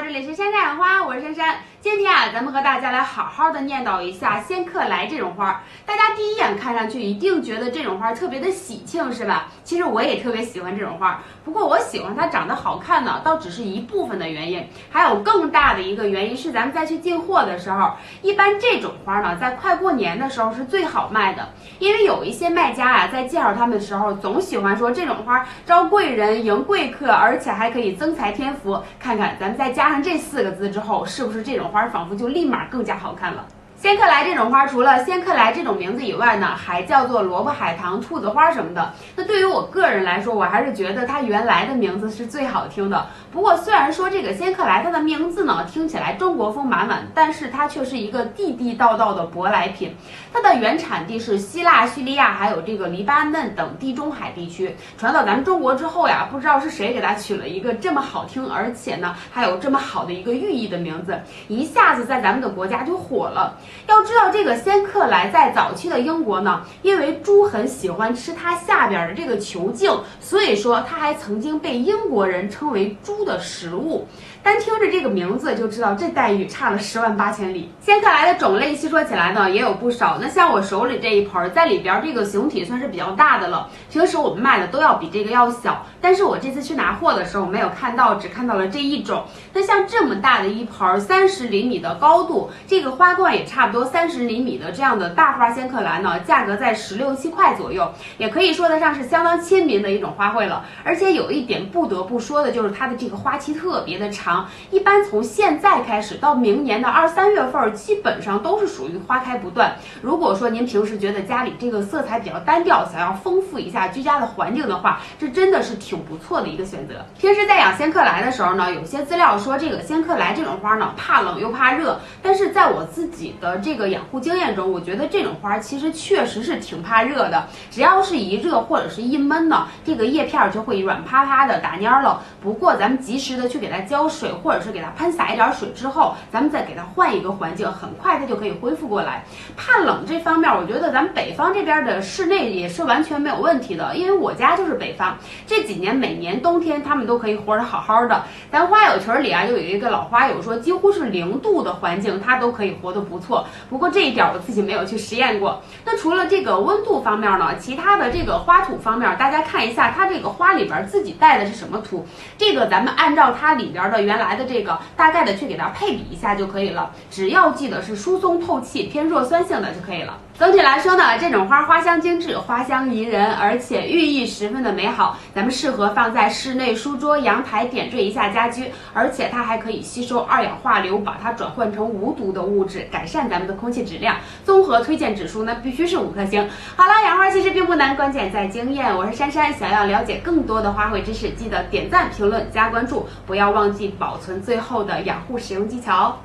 这里是山山养花，我是珊珊。今天啊，咱们和大家来好好的念叨一下仙客来这种花。大家第一眼看上去一定觉得这种花特别的喜庆，是吧？其实我也特别喜欢这种花，不过我喜欢它长得好看呢，倒只是一部分的原因，还有更大的一个原因是咱们再去进货的时候，一般这种花呢，在快过年的时候是最好卖的，因为有一些卖家啊，在介绍他们的时候，总喜欢说这种花招贵人、迎贵客，而且还可以增财添福。看看咱们再加上这四个字之后，是不是这种花仿佛就立马更加好看了？仙客来这种花，除了仙客来这种名字以外呢，还叫做萝卜海棠、兔子花什么的。那对于我个人来说，我还是觉得它原来的名字是最好听的。不过虽然说这个仙客来它的名字呢听起来中国风满满，但是它却是一个地地道道的舶来品。它的原产地是希腊、叙利亚，还有这个黎巴嫩等地中海地区。传到咱们中国之后呀，不知道是谁给它取了一个这么好听，而且呢还有这么好的一个寓意的名字，一下子在咱们的国家就火了。要知道，这个仙客来在早期的英国呢，因为猪很喜欢吃它下边的这个球茎，所以说它还曾经被英国人称为猪的食物。单听着这个名字就知道，这待遇差了十万八千里。仙客来的种类细说起来呢，也有不少。那像我手里这一盆，在里边这个形体算是比较大的了。平时我们卖的都要比这个要小，但是我这次去拿货的时候没有看到，只看到了这一种。那像这么大的一盆，三十厘米的高度，这个花冠也差差不多三十厘米的这样的大花仙客来呢，价格在十六七块左右，也可以说得上是相当亲民的一种花卉了。而且有一点不得不说的就是它的这个花期特别的长。一般从现在开始到明年的二三月份，基本上都是属于花开不断。如果说您平时觉得家里这个色彩比较单调，想要丰富一下居家的环境的话，这真的是挺不错的一个选择。平时在养仙客来的时候呢，有些资料说这个仙客来这种花呢，怕冷又怕热。但是在我自己的这个养护经验中，我觉得这种花其实确实是挺怕热的。只要是一热或者是一闷呢，这个叶片就会软趴趴的打蔫了。不过咱们及时的去给它浇水。或者是给它喷洒一点水之后，咱们再给它换一个环境，很快它就可以恢复过来。怕冷这方面，我觉得咱们北方这边的室内也是完全没有问题的，因为我家就是北方，这几年每年冬天它们都可以活得好好的。咱花友群里啊，就有一个老花友说，几乎是零度的环境，它都可以活得不错。不过这一点我自己没有去实验过。那除了这个温度方面呢，其他的这个花土方面，大家看一下它这个花里边自己带的是什么土，这个咱们按照它里边的原来。的这个大概的去给它配比一下就可以了，只要记得是疏松透气、偏弱酸性的就可以了。总体来说呢，这种花花香精致，花香宜人，而且寓意十分的美好，咱们适合放在室内书桌、阳台点缀一下家居，而且它还可以吸收二氧化硫，把它转换成无毒的物质，改善咱们的空气质量。综合推荐指数呢，必须是五颗星。好了，养花其实并不难，关键在经验。我是珊珊，想要了解更多的花卉知识，记得点赞、评论、加关注，不要忘记保存最后的养护使用技巧哦。